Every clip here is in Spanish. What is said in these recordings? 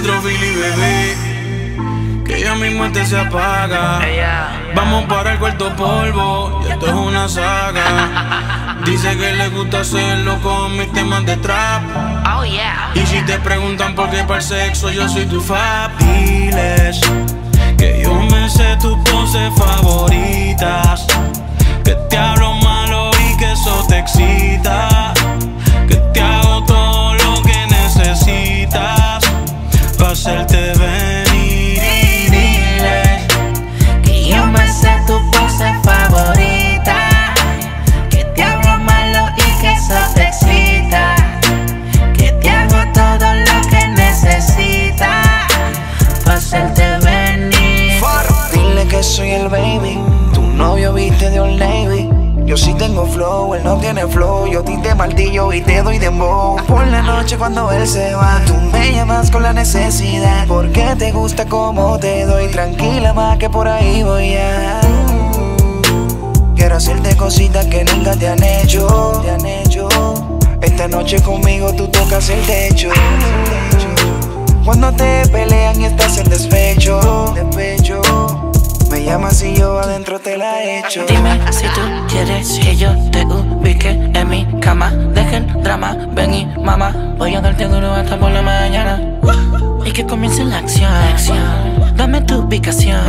Billy, bebé. Que ya mi muerte se apaga. Vamos para el cuarto polvo. Y esto es una saga. Dice que le gusta hacerlo con mis temas de trap. Oh yeah. Y si te preguntan por qué para el sexo, yo soy tu fab. Diles que yo me sé tus poses favoritas. Soy el baby. Tu novio viste de Old Navy. Yo sí tengo flow, él no tiene flow. Yo te martillo y te doy dembow. Por la noche cuando él se va, tú me llamas con la necesidad. Porque te gusta como te doy. Tranquila más que por ahí voy a. Quiero hacerte cositas que nunca te han hecho. Te han hecho. Esta noche conmigo tú tocas el techo. Cuando te pelean y estás en despecho, despecho. Yo adentro te la echo. Dime si tú quieres que yo te ubique en mi cama. Deja el drama, ven y mamá. Voy a darte duro hasta por la mañana. Y que comience la acción. Dame tu ubicación.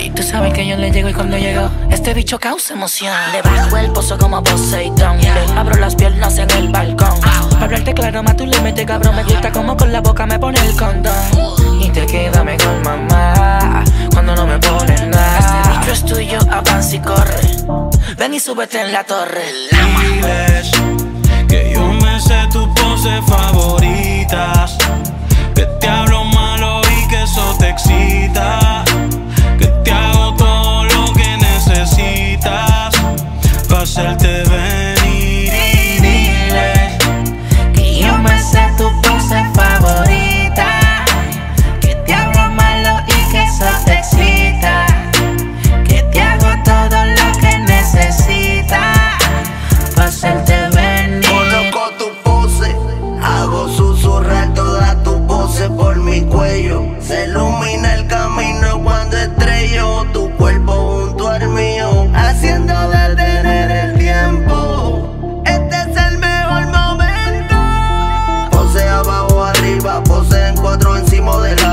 Y tú sabes que yo le llego y cuando llego, este bicho causa emoción. Le bajo el pozo como Poseidón. Le abro las Ven y súbete en la torre. Diles que yo me sé tus poses favoritas. Cuatro encima de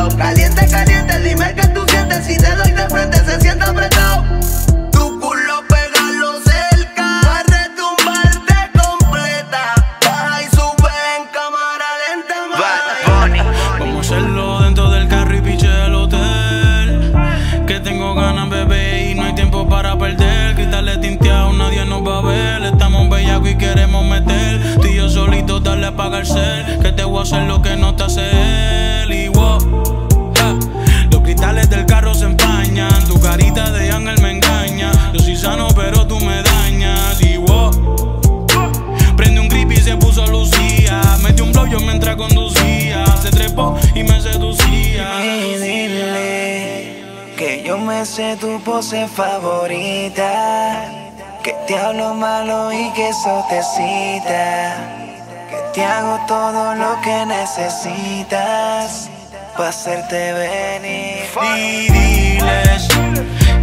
me sé tu pose favorita. Que te hablo malo y que eso te excita. Que te hago todo lo que necesitas. Pa' hacerte venir. Y diles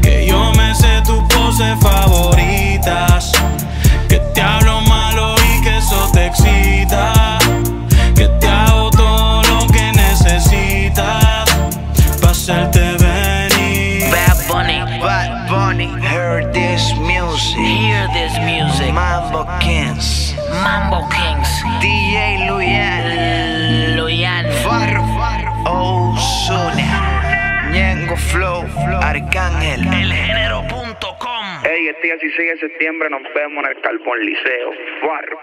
que yo me sé tus poses favoritas. Que te hablo malo Bunny, Heard this music. hear this music. Mambo Kings. Mambo Kings, DJ Luyan. Luyan. Farro, Farro. Ozuna. Ñengo Flow. Arcángel. Elgénero.com. Ey, este 16 de septiembre nos vemos en el Carbón Liceo. Barro.